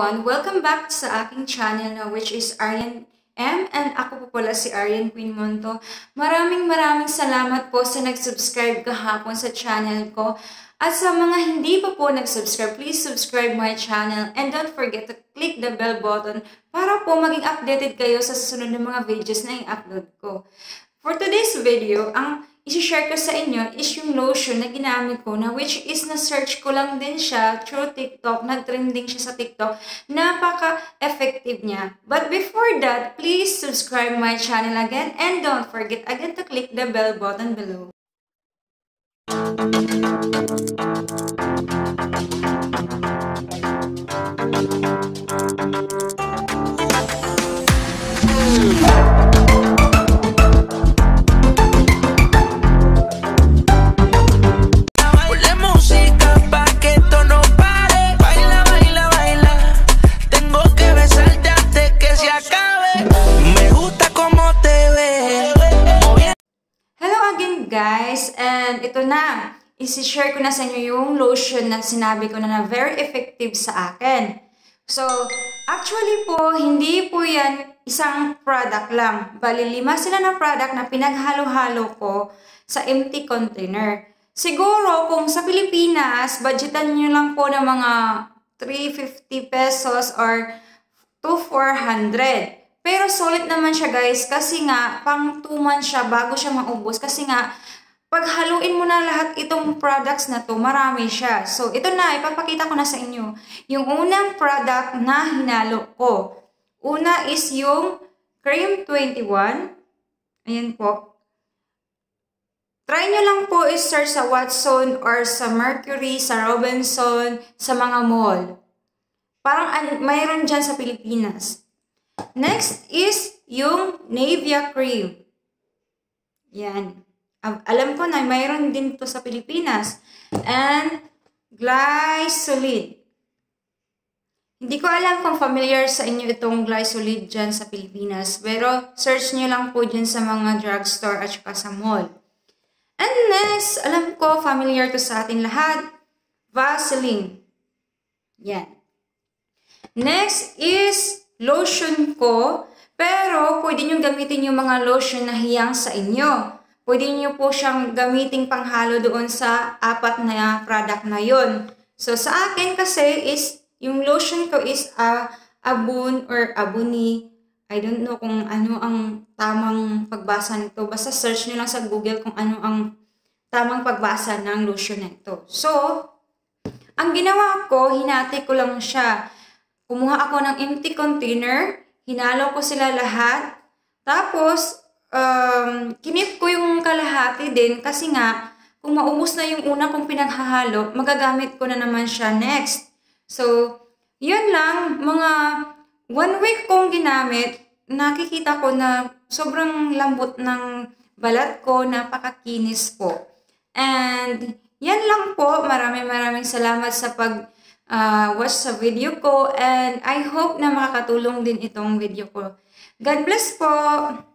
everyone! Welcome back sa aking channel na which is Arian M and ako po pala si Arian Queen Monto. Maraming maraming salamat po sa nag-subscribe kahapon sa channel ko. At sa mga hindi pa po nag-subscribe, please subscribe my channel and don't forget to click the bell button para po maging updated kayo sa susunod na mga videos na i-upload ko. For today's video, ang isi-share ko sa inyo is yung lotion na ginamit ko na which is na-search ko lang din siya through TikTok. Nag-trending siya sa TikTok. Napaka-effective niya. But before that, please subscribe my channel again and don't forget again to click the bell button below. Guys. And ito na, isi-share ko na sa inyo yung lotion na sinabi ko na na very effective sa akin. So, actually po, hindi po yan isang product lang. Bali, lima sila na product na pinaghalo-halo ko sa empty container. Siguro, kung sa Pilipinas, budgetan nyo lang po ng mga 350 pesos or to 400. Pero solid naman siya guys kasi nga pang 2 months siya bago siya maubos kasi nga pag haluin mo na lahat itong products na to, marami siya. So ito na, ipapakita ko na sa inyo. Yung unang product na hinalo ko. Una is yung Cream 21. Ayan po. Try nyo lang po i-search sa Watson or sa Mercury, sa Robinson, sa mga mall. Parang mayroon dyan sa Pilipinas. Next is yung Navia cream. Yan. Alam ko na mayroon din to sa Pilipinas. And Glysolid. Hindi ko alam kung familiar sa inyo itong Glysolid dyan sa Pilipinas. Pero search nyo lang po dyan sa mga drugstore at saka sa mall. And next, alam ko familiar to sa atin lahat. Vaseline. Yan. Next is lotion ko, pero pwede nyo gamitin yung mga lotion na hiyang sa inyo. Pwede nyo po siyang gamitin panghalo doon sa apat na product na yon. So, sa akin kasi is, yung lotion ko is uh, abun or abuni. I don't know kung ano ang tamang pagbasa nito. Basta search nyo lang sa Google kung ano ang tamang pagbasa ng lotion nito. So, ang ginawa ko, hinati ko lang siya. Kumuha ako ng empty container, hinalo ko sila lahat, tapos um, kinip ko yung kalahati din kasi nga, kung maubos na yung una kong pinaghahalo, magagamit ko na naman siya next. So, yun lang, mga one week kong ginamit, nakikita ko na sobrang lambot ng balat ko, napakakinis po. And, yan lang po. Maraming maraming salamat sa pag uh, watch sa video ko and I hope na makakatulong din itong video ko. God bless po!